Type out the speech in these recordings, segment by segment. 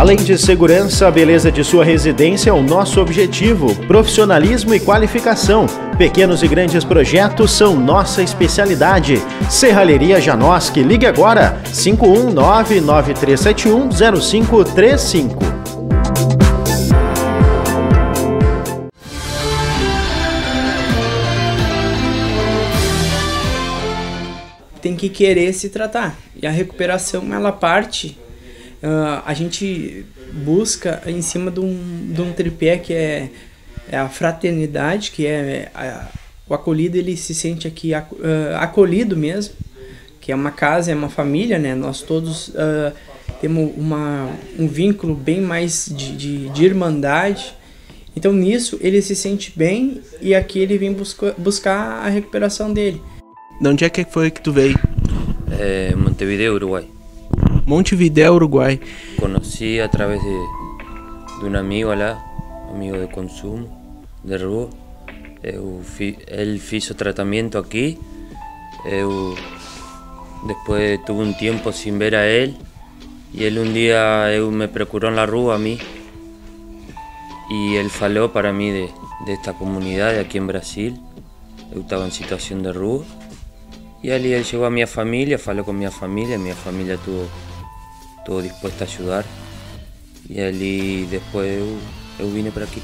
Além de segurança, a beleza de sua residência é o nosso objetivo. Profissionalismo e qualificação. Pequenos e grandes projetos são nossa especialidade. Serralheria Janoski, ligue agora 519 9371 0535. tem que querer se tratar. E a recuperação, ela parte, uh, a gente busca em cima de um, de um tripé que é, é a fraternidade, que é a, o acolhido, ele se sente aqui uh, acolhido mesmo, que é uma casa, é uma família, né? Nós todos uh, temos uma, um vínculo bem mais de, de, de irmandade. Então nisso ele se sente bem e aqui ele vem busca, buscar a recuperação dele. De onde é que foi que tu veio? Eh, Montevideo, Uruguay. Montevideo, Uruguay. Conocí a través de, de un amigo lá, amigo de consumo, de Rua. Eu fi, ele fez o tratamento aqui. Eu depois tuve um tempo sem ver a ele. E ele um dia eu me procurou na rua a mim. E ele falou para mim de, desta comunidade aqui em Brasil. Eu estava em situação de rua. E ali ele chegou a minha família, falou com minha família, minha família estuvo, estuvo disposta a ajudar. E ali depois eu, eu vim para aqui.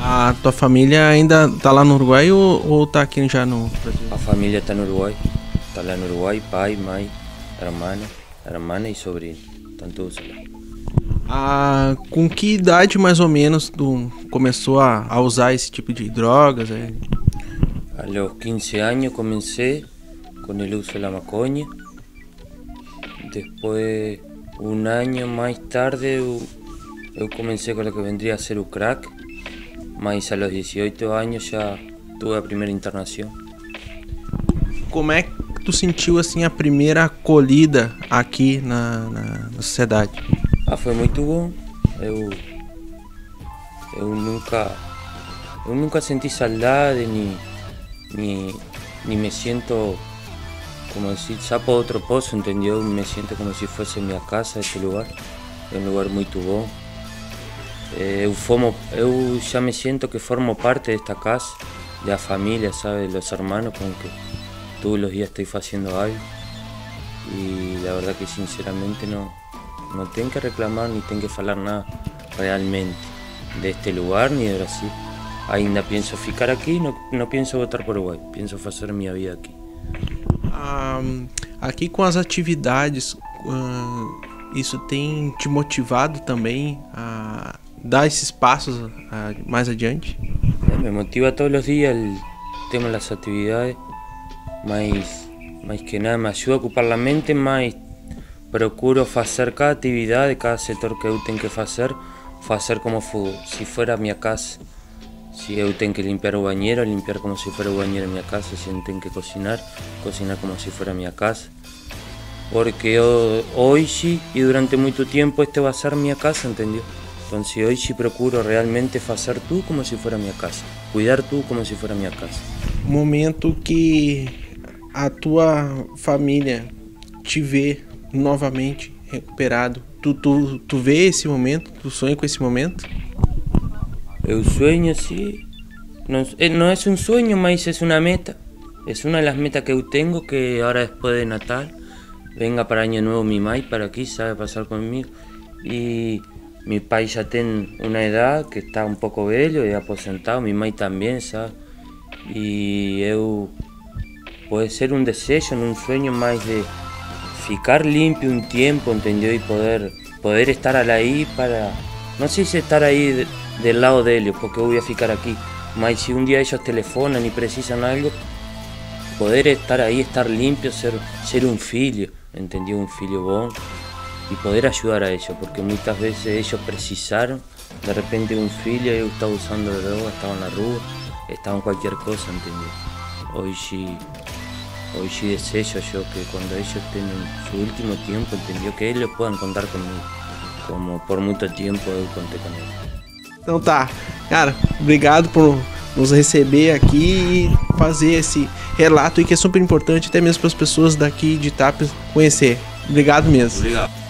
A tua família ainda tá lá no Uruguai ou, ou tá aqui já no Brasil? A família está no Uruguai. Está lá no Uruguai, pai, mãe, irmã, irmã e sobrinho. Estão todos lá. Ah, com que idade mais ou menos tu começou a, a usar esse tipo de drogas? É? A los 15 anos comecei con el uso de la maconha. Después, un año más tarde, eu, comecei com o que vendria a ser o crack, mas a los 18 anos já tuve a primeira internação. Como é que tu sentiu assim a primeira acolhida aqui na, na, na sociedade? Ah, foi muito bom. Eu, eu nunca, eu nunca senti saudade nem, nem, nem me sinto como si sapo outro poço, entendeu? Me sinto como se fosse minha casa, este lugar. É um lugar muito bom. Eu, formo, eu já me sinto que formo parte desta casa, da família, sabe? Los hermanos com que todos os dias estou fazendo algo. E a verdade que sinceramente não, não tenho que reclamar nem tenho que falar nada realmente deste lugar nem de Brasil. Ainda penso ficar aqui, não, não penso voltar para o Uruguai, penso fazer minha vida aqui. Ah, aqui com as atividades, uh, isso tem te motivado também a dar esses passos uh, mais adiante? Me motiva todos os dias o tema das atividades, mas mais que nada me ajuda a ocupar a mente, mas procuro fazer cada atividade, cada setor que eu tenho que fazer, fazer como se fosse a minha casa. Se eu tenho que limpar o banheiro, limpar como se fosse o banheiro da minha casa. Se eu tenho que cocinar, cocinar como se fosse a minha casa. Porque hoje e durante muito tempo este vai ser minha casa, entendeu? Então hoje procuro realmente fazer tudo como se fosse a minha casa. Cuidar tudo como se fosse a minha casa. Momento que a tua família te vê novamente recuperado. Tu, tu, tu vê esse momento? Tu sonha com esse momento? Eu sueño, sí. No, eh, no, es un sueño, mas es una meta. Es una de las metas que yo tengo que ahora después de Natal venga para Año Nuevo mi mai para aquí, sabe pasar conmigo. Y mi pai ya tiene una edad que está un poco bello y aposentado, mi mai también, sabe. Y eu puede ser un deseo, un sueño más de ficar limpio un tiempo, entendió, y poder poder estar ahí para no sé si estar ahí del lado de ellos, porque voy a ficar aquí. Mas si un día ellos telefonan y precisan algo, poder estar ahí, estar limpio, ser, ser un filho, ¿entendió? Un filho bom y poder ayudar a ellos, porque muchas veces ellos precisaron, de repente un filho, yo estaba usando droga, estaba en la rua, estaba en cualquier cosa, ¿entendió? Hoy sí, hoy sí deseo yo que cuando ellos estén su último tiempo, entendió que ellos puedan contar conmigo, como por mucho tiempo yo conté con ellos. Então tá, cara, obrigado por nos receber aqui e fazer esse relato e que é super importante até mesmo para as pessoas daqui de Tapes conhecer. Obrigado mesmo. Obrigado.